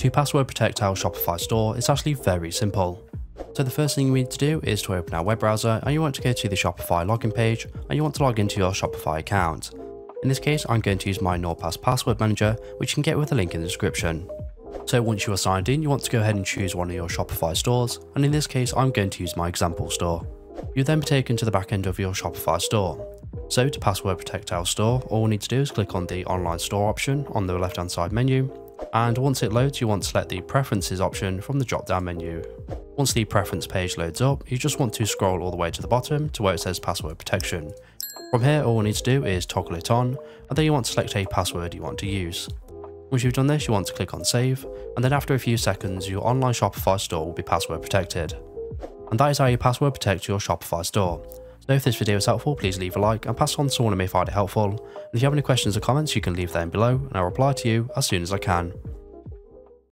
To password protect our Shopify store, it's actually very simple. So the first thing you need to do is to open our web browser and you want to go to the Shopify login page and you want to log into your Shopify account. In this case, I'm going to use my NordPass password manager, which you can get with a link in the description. So once you are signed in, you want to go ahead and choose one of your Shopify stores, and in this case, I'm going to use my example store. You'll then be taken to the back end of your Shopify store. So to password protect our store, all we need to do is click on the online store option on the left hand side menu, and once it loads, you want to select the preferences option from the drop down menu. Once the preference page loads up, you just want to scroll all the way to the bottom to where it says password protection. From here, all we need to do is toggle it on, and then you want to select a password you want to use. Once you've done this, you want to click on save, and then after a few seconds, your online Shopify store will be password protected. And that is how you password protect your Shopify store. So if this video is helpful, please leave a like and pass on to someone who may find it helpful. And if you have any questions or comments, you can leave them below and I'll reply to you as soon as I can.